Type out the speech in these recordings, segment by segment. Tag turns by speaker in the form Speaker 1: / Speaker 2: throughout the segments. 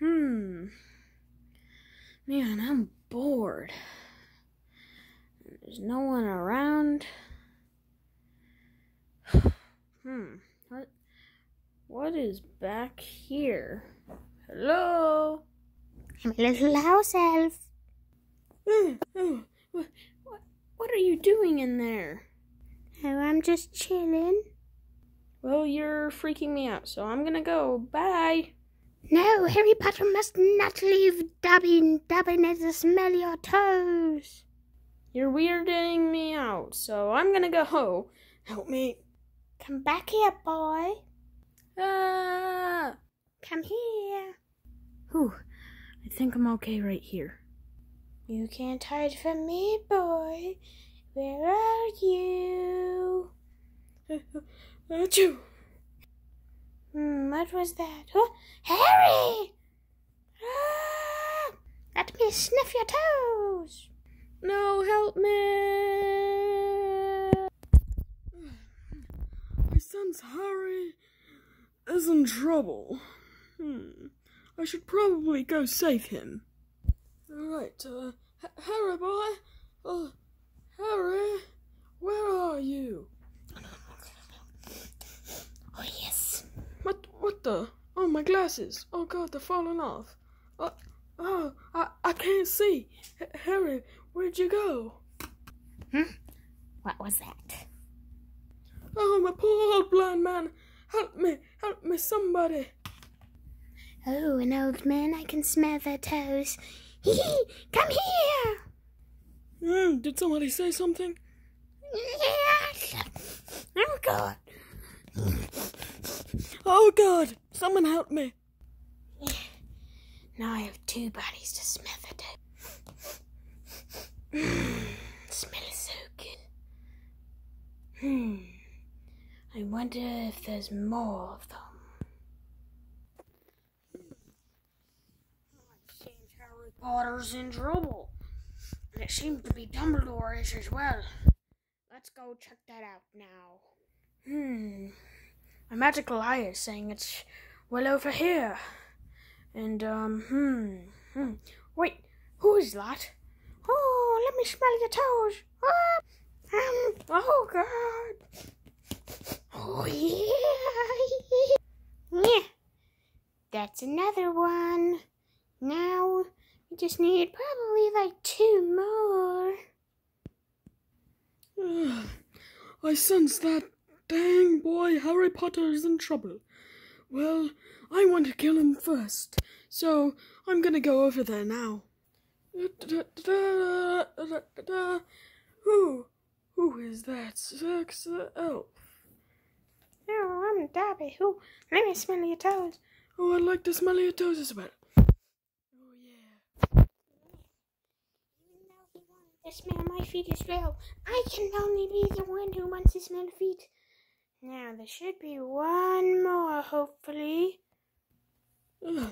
Speaker 1: Hmm. Man, I'm bored. There's no one around. hmm. What what is back here? Hello?
Speaker 2: I'm a little house elf.
Speaker 1: Oh, oh, what, what, what are you doing in there?
Speaker 2: Oh, I'm just chilling.
Speaker 1: Well, you're freaking me out, so I'm gonna go. Bye.
Speaker 2: No, Harry Potter must not leave Dobby. Dobby needs to smell your toes.
Speaker 1: You're weirding me out, so I'm gonna go. Help me.
Speaker 2: Come back here, boy.
Speaker 1: Ah!
Speaker 2: Come here.
Speaker 1: Whew. I think I'm okay right here.
Speaker 2: You can't hide from me, boy. Where are you?
Speaker 1: Achoo!
Speaker 2: Hmm, what was that? Oh, Harry! Ah! Let me sniff your toes.
Speaker 1: No, help me! I sense Harry is in trouble. Hmm. I should probably go save him. Alright, uh, H- Harry boy? Oh, Harry, where are you?
Speaker 2: Oh, yes.
Speaker 1: What, the? Oh, my glasses. Oh god, they're falling off. Uh, oh, I, I can't see. H- Harry, where'd you go?
Speaker 2: Hmm? What was that?
Speaker 1: Oh, my poor old blind man. Help me, help me, somebody.
Speaker 2: Oh, an old man. I can smell their toes. Hee hee! Come here!
Speaker 1: Mm, did somebody say something?
Speaker 2: Yes! Oh, God.
Speaker 1: Oh god, someone help me.
Speaker 2: Now I have two bodies to smell the toes. Mm, smells so good. Hmm. I wonder if there's more of them.
Speaker 1: Seems Harry Potter's in trouble. And it seems to be Dumbledore is as well. Let's go check that out now. Hmm. My magical eye is saying it's well over here. And, um, hmm. hmm. Wait, who is that? Oh, let me smell your toes. Oh, um, oh, God.
Speaker 2: Oh, yeah. yeah. That's another one. Now, we just need probably like two more.
Speaker 1: I sense that dang boy Harry Potter is in trouble. Well, I want to kill him first, so I'm gonna go over there now. Who? Who is that sex elf?
Speaker 2: Oh, I'm Dobby. Who? Let me smell your toes.
Speaker 1: Oh, I'd like to smell your toes as well. Oh, yeah.
Speaker 2: Even though he wanted to smell my feet as well, I can only be the one who wants to smell feet. Now, there should be one more, hopefully. Woo,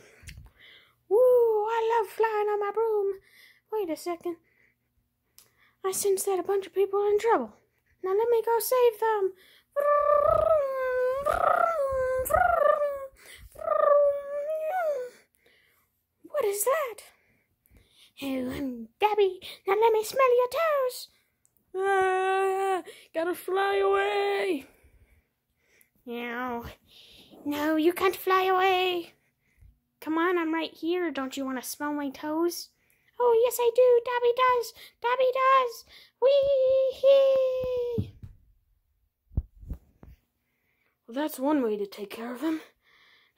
Speaker 2: I love flying on my broom. Wait a second. I sense that a bunch of people are in trouble. Now let me go save them. What is that? Oh, I'm Gabby. Now let me smell your toes.
Speaker 1: Ah, gotta fly away.
Speaker 2: No, no, you can't fly away. Come on, I'm right here. Don't you want to smell my toes? Oh, yes, I do. Dobby does. Dobby does. Wee
Speaker 1: Well, that's one way to take care of him.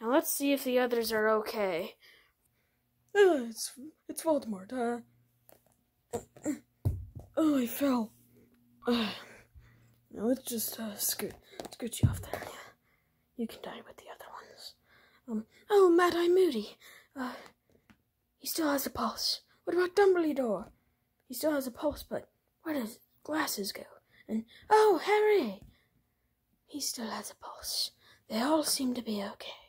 Speaker 1: Now let's see if the others are okay. Uh, it's it's Voldemort. Uh, oh, I fell. Uh, now let's just uh, scoot scoot you off there. You can die with the other ones. Um. Oh, Mad Eye Moody. Uh, he still has a pulse. What about Dumbledore? He still has a pulse, but where does glasses go? And oh, Harry. He still has a pulse. They all seem to be okay.